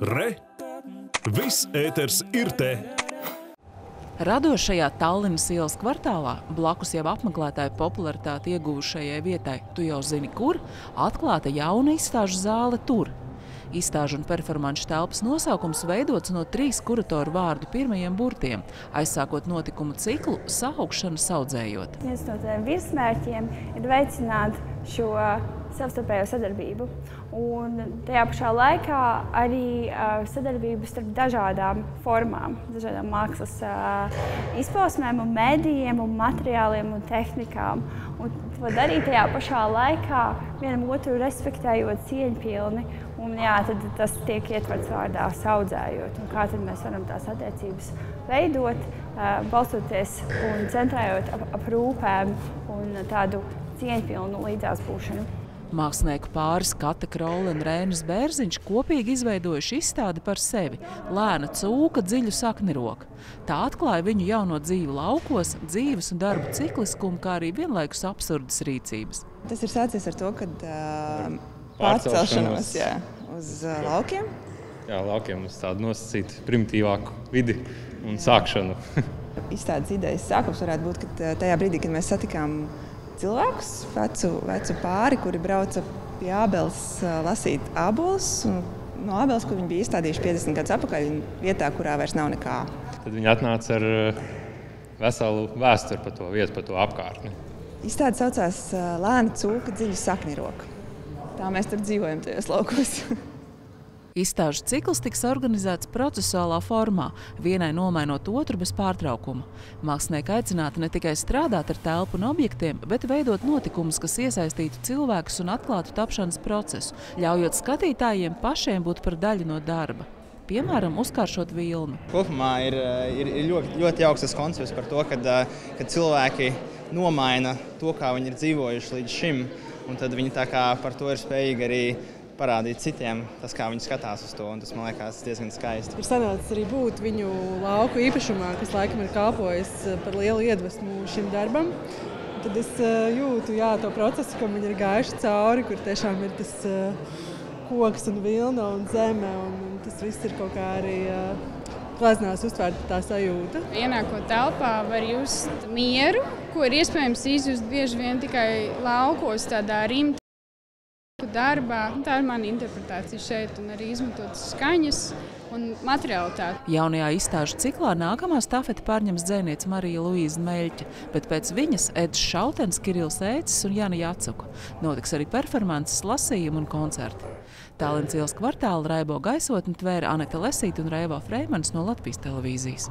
Re! Viss ēters ir te! Radošajā Tallinas ielas kvartālā, blakus jau apmeklētāju popularitāti ieguvušajai vietai, tu jau zini kur, atklāta jauna izstāžu zāle tur. Izstāžu un performanču telpas nosaukums veidots no trīs kuratoru vārdu pirmajiem burtiem, aizsākot notikumu ciklu saukšanu saudzējot. Viens no tiem virsmērķiem ir veicināt šo savstarpējo sadarbību. Un tajā pašā laikā arī uh, sadarbību starp dažādām formām, dažādām mākslas uh, izpausmēm, un mēdījiem, un materiāliem un tehnikām. Un to darīt tajā pašā laikā, vienam otru respektējot cieņpilni. Un, jā, tad tas tiek ietverts vārdā saudzējot. Un kā tad mēs varam tās attiecības veidot, uh, balstoties un centrējot ap, ap rūpēm un tādu cieņpilnu līdzās būšanu. Mākslinieku pāris Kata Krola un Rēnis Bērziņš kopīgi izveidojuši izstādi par sevi – lēna cūka dziļu sakniroka. Tā atklāja viņu jauno dzīvi laukos, dzīves un darbu cikliskumu, kā arī vienlaikus absurdas rīcības. Tas ir sācies ar to, kad uh, pārcelšanos jā, uz uh, laukiem. Jā, laukiem uz tādu nosacītu primitīvāku vidi un sākšanu. Izstādes idejas sākums varētu būt, ka tajā brīdī, kad mēs satikām cilvēkus, vecu, vecu pāri, kuri brauca pie Ābeles lasīt ābolus. No Ābeles, kur viņi bija izstādījuši 50 gadus atpakaļ, vietā, kurā vairs nav nekā. Tad viņi atnāca ar veselu vēsturi par to vietu, par to apkārtni. Izstāde saucās Lēna cūka dziļa sakniroka. Tā mēs tur dzīvojam tajos laukos. Izstāžu cikls tiks organizēts procesuālā formā, vienai nomainot otru bez pārtraukuma. Mākslinieki aicināti ne tikai strādāt ar telpu un objektiem, bet veidot notikumus, kas iesaistītu cilvēkus un atklātu tapšanas procesu, ļaujot skatītājiem pašiem būt par daļu no darba. Piemēram, uzkāršot vilnu. Kopumā ir, ir, ir ļoti, ļoti jauks tas koncepts par to, kad, kad cilvēki nomaina to, kā viņi ir dzīvojuši līdz šim, un tad viņi tā kā par to ir spējīgi arī parādīt citiem, tas, kā viņi skatās uz to. Tas man liekas diezgan skaisti. Ir sanācis arī būt viņu lauku īpašumā, kas laikam ir kalpojis eh, par lielu iedvesmu šim darbam. Tad es eh, jūtu jā, to procesu, kam viņi ir gājuši cauri, kur tiešām ir tas eh, koks un vilna un zeme. Un tas viss ir kaut kā arī gleznās uztvērta tā sajūta. Ienākot telpā var just mieru, ko ir iespējams izjust bieži vien tikai laukos tādā rimtā darbā. Tā ir mana interpretācija šeit, un arī izmantotas skaņas un materiālitāte. Jaunajā izstāžu ciklā nākamā stafete pārņems dzēniece Marija Luīza Meļķa, bet pēc viņas Edis Šautens, Kirils Ēcis un Jana Jacuka. Notiks arī performances, lasījumi un koncerti. Tālens ielas kvartāla Raibo gaisotni tvēra Aneta Lesīta un Raivo Freimans no Latvijas televīzijas.